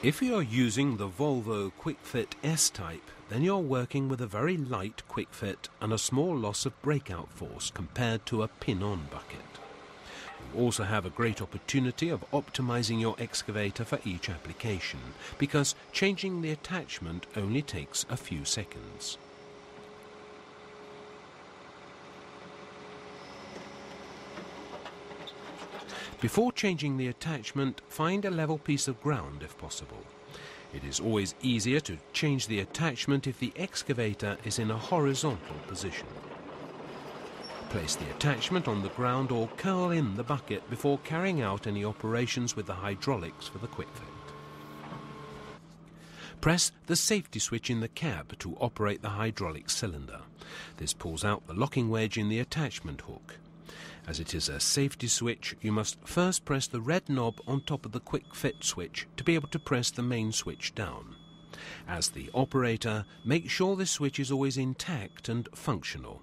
If you're using the Volvo QuickFit S-Type, then you're working with a very light QuickFit and a small loss of breakout force compared to a pin-on bucket. You also have a great opportunity of optimizing your excavator for each application because changing the attachment only takes a few seconds. Before changing the attachment, find a level piece of ground if possible. It is always easier to change the attachment if the excavator is in a horizontal position. Place the attachment on the ground or curl in the bucket before carrying out any operations with the hydraulics for the quick fit. Press the safety switch in the cab to operate the hydraulic cylinder. This pulls out the locking wedge in the attachment hook. As it is a safety switch, you must first press the red knob on top of the quick fit switch to be able to press the main switch down. As the operator, make sure the switch is always intact and functional.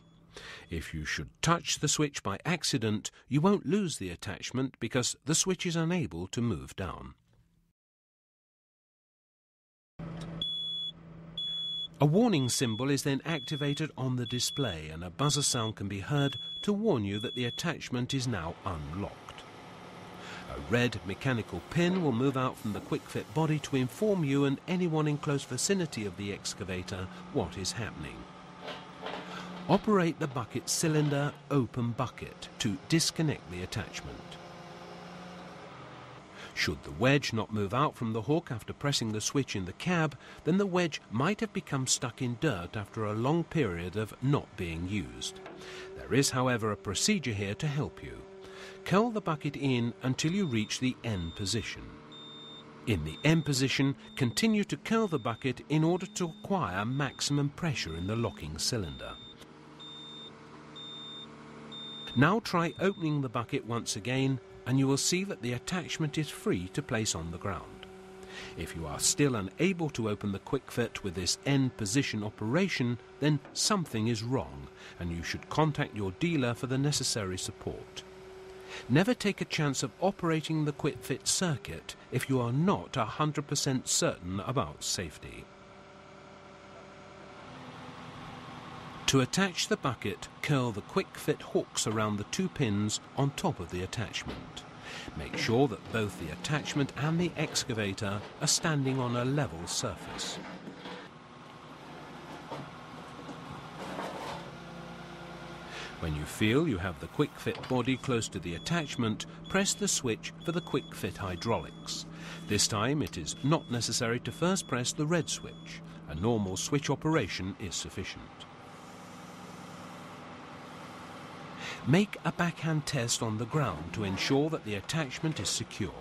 If you should touch the switch by accident, you won't lose the attachment because the switch is unable to move down. A warning symbol is then activated on the display and a buzzer sound can be heard to warn you that the attachment is now unlocked. A red mechanical pin will move out from the quick fit body to inform you and anyone in close vicinity of the excavator what is happening. Operate the bucket cylinder open bucket to disconnect the attachment. Should the wedge not move out from the hook after pressing the switch in the cab, then the wedge might have become stuck in dirt after a long period of not being used. There is, however, a procedure here to help you. Curl the bucket in until you reach the end position. In the end position, continue to curl the bucket in order to acquire maximum pressure in the locking cylinder. Now try opening the bucket once again and you will see that the attachment is free to place on the ground. If you are still unable to open the quick fit with this end position operation, then something is wrong and you should contact your dealer for the necessary support. Never take a chance of operating the quick fit circuit if you are not 100% certain about safety. To attach the bucket, curl the quick fit hooks around the two pins on top of the attachment. Make sure that both the attachment and the excavator are standing on a level surface. When you feel you have the quick fit body close to the attachment, press the switch for the quick fit hydraulics. This time it is not necessary to first press the red switch. A normal switch operation is sufficient. Make a backhand test on the ground to ensure that the attachment is secure.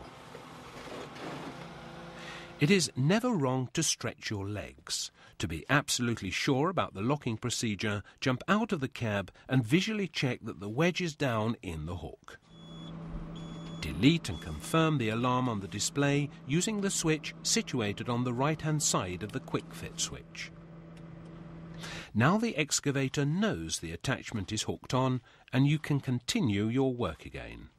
It is never wrong to stretch your legs. To be absolutely sure about the locking procedure, jump out of the cab and visually check that the wedge is down in the hook. Delete and confirm the alarm on the display using the switch situated on the right-hand side of the quick fit switch. Now the excavator knows the attachment is hooked on and you can continue your work again.